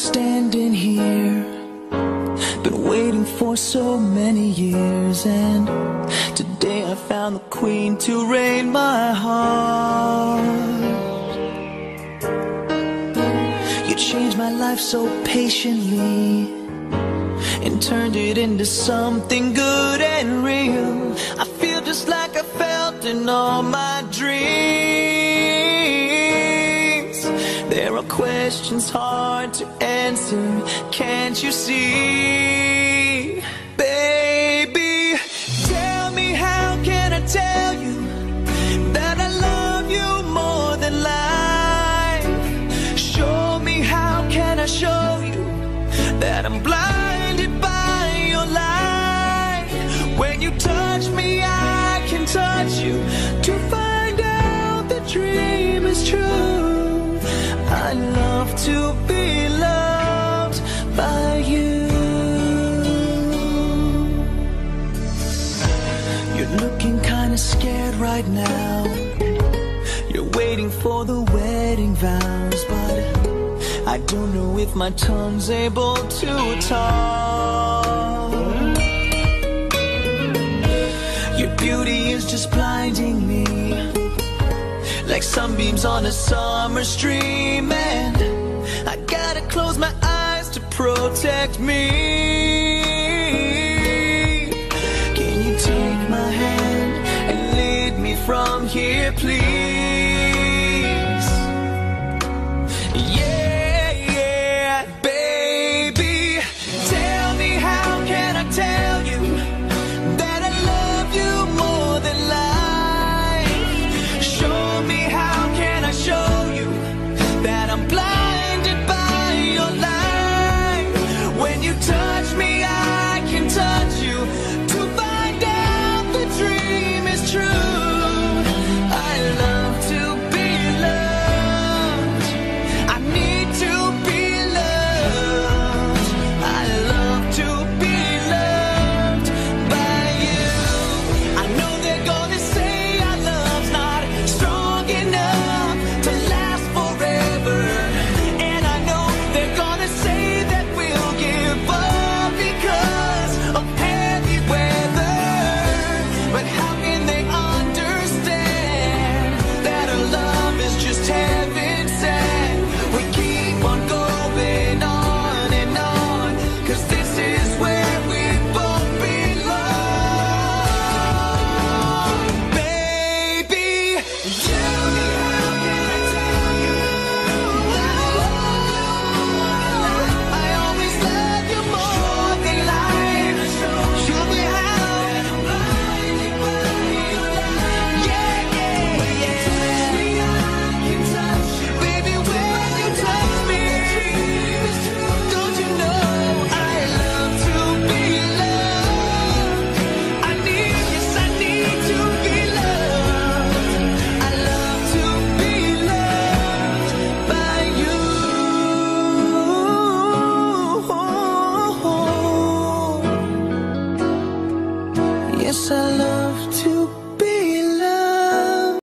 standing here. Been waiting for so many years And today I found the queen to reign my heart. You changed my life so patiently And turned it into something good and real. I feel just like I felt in all my dreams. There are questions hard to answer, can't you see? To be loved by you. You're looking kinda scared right now. You're waiting for the wedding vows, but I don't know if my tongue's able to talk. Your beauty is just blinding me, like sunbeams on a summer stream, and gotta close my eyes to protect me. Can you take my hand and lead me from here, please? Yes, I love